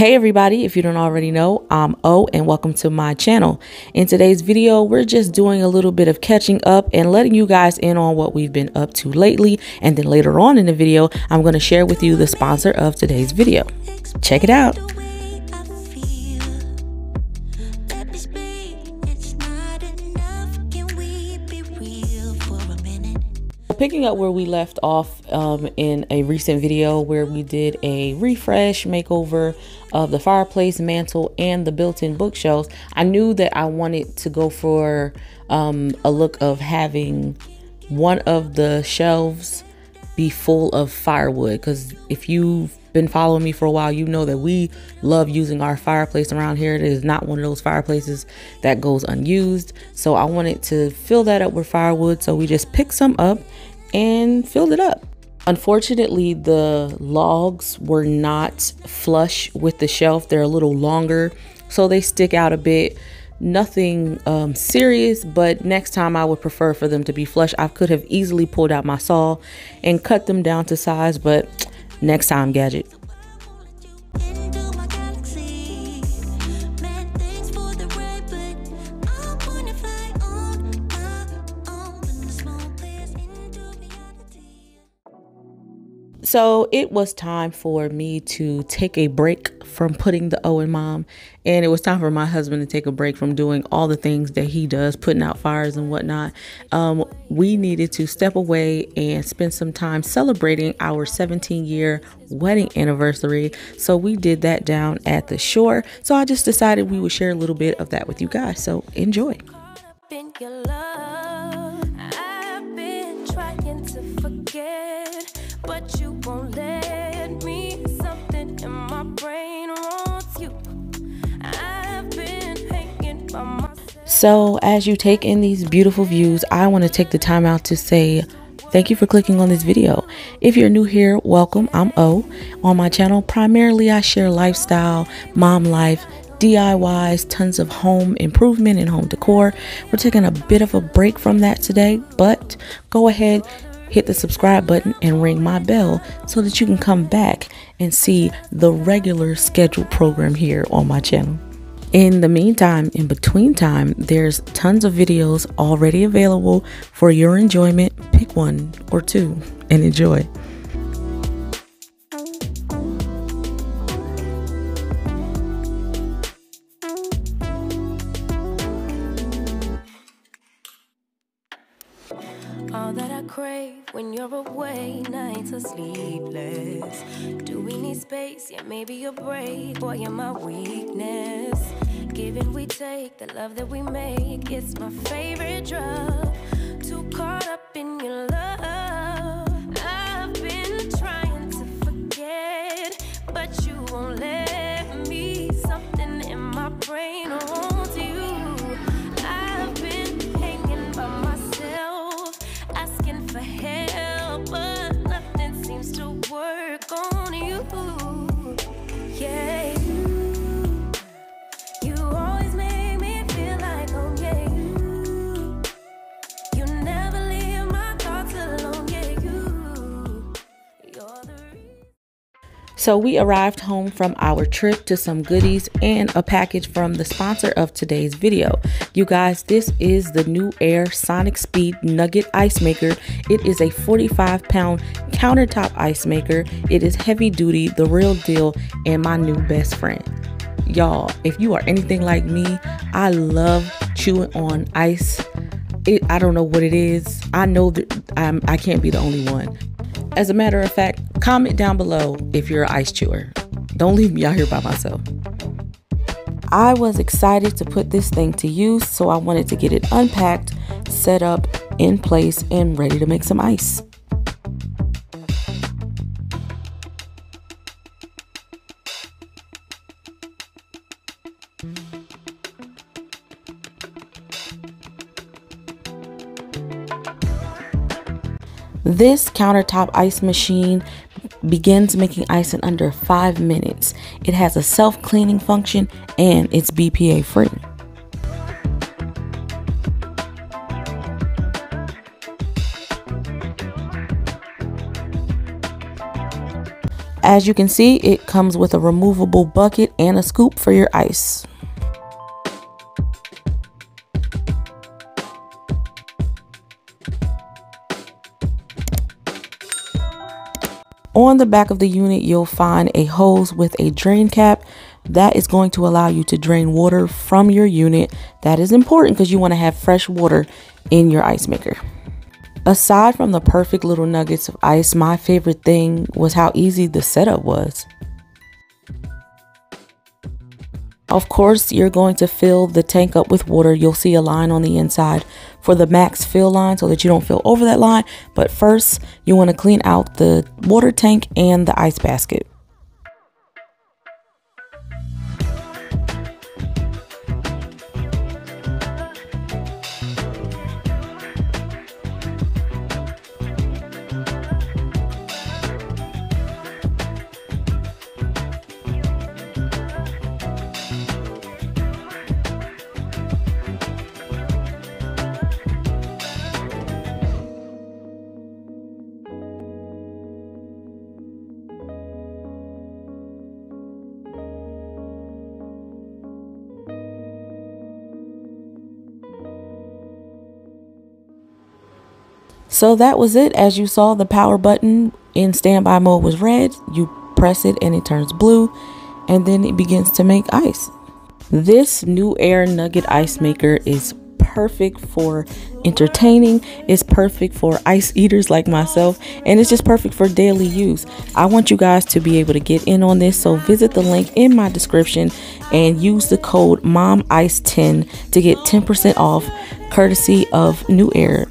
Hey everybody, if you don't already know, I'm O and welcome to my channel. In today's video, we're just doing a little bit of catching up and letting you guys in on what we've been up to lately. And then later on in the video, I'm going to share with you the sponsor of today's video. Check it out. Picking up where we left off um, in a recent video where we did a refresh makeover of the fireplace mantle and the built-in bookshelves i knew that i wanted to go for um, a look of having one of the shelves be full of firewood. Because if you've been following me for a while you know that we love using our fireplace around here. It is not one of those fireplaces that goes unused. So i wanted to fill that up with firewood. So we just picked some up and filled it up. Unfortunately, the logs were not flush with the shelf. They're a little longer, so they stick out a bit. Nothing um, serious, but next time I would prefer for them to be flush. I could have easily pulled out my saw and cut them down to size, but next time, Gadget. So it was time for me to take a break from putting the O in mom. And it was time for my husband to take a break from doing all the things that he does, putting out fires and whatnot. Um, we needed to step away and spend some time celebrating our 17 year wedding anniversary. So we did that down at the shore. So I just decided we would share a little bit of that with you guys. So enjoy. So, as you take in these beautiful views, I want to take the time out to say Thank you for clicking on this video. If you're new here, welcome. I'm O. On my channel, primarily I share lifestyle, mom life, DIYs, tons of home improvement and home decor. We're taking a bit of a break from that today, but go ahead, hit the subscribe button and ring my bell so that you can come back and see the regular scheduled program here on my channel. In the meantime, in between time, there's tons of videos already available for your enjoyment. Pick one or two and enjoy. All that I crave when you're away, nights are sleepless. Do we need space? Yeah, maybe a break. You're my weakness. Given we take the love that we make, it's my favorite drug. Too caught up in your love. So we arrived home from our trip to some goodies and a package from the sponsor of today's video. You guys, this is the new Air Sonic Speed Nugget Ice Maker. It is a 45 pound countertop ice maker. It is heavy duty, the real deal, and my new best friend. Y'all, if you are anything like me, I love chewing on ice. It, I don't know what it is. I know that I'm, I can't be the only one. As a matter of fact, comment down below if you're an ice chewer. Don't leave me out here by myself. I was excited to put this thing to use, so I wanted to get it unpacked, set up in place, and ready to make some ice. This countertop ice machine begins making ice in under five minutes. It has a self cleaning function and it's BPA free. As you can see, it comes with a removable bucket and a scoop for your ice. On the back of the unit, you'll find a hose with a drain cap. That is going to allow you to drain water from your unit. That is important because you want to have fresh water in your ice maker. Aside from the perfect little nuggets of ice, my favorite thing was how easy the setup was. Of course, you're going to fill the tank up with water. You'll see a line on the inside for the max fill line so that you don't fill over that line. But first, you want to clean out the water tank and the ice basket. So that was it. As you saw, the power button in standby mode was red. You press it and it turns blue, and then it begins to make ice. This Newair nugget ice maker is perfect for entertaining. It's perfect for ice eaters like myself, and it's just perfect for daily use. I want you guys to be able to get in on this, so visit the link in my description and use the code MOMICE10 to get 10% off courtesy of Newair.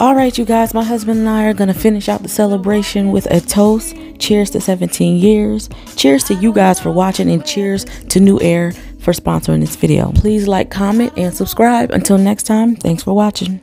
All right, you guys, my husband and I are going to finish out the celebration with a toast. Cheers to 17 years. Cheers to you guys for watching, and cheers to Newair for sponsoring this video. Please like, comment, and subscribe. Until next time, thanks for watching.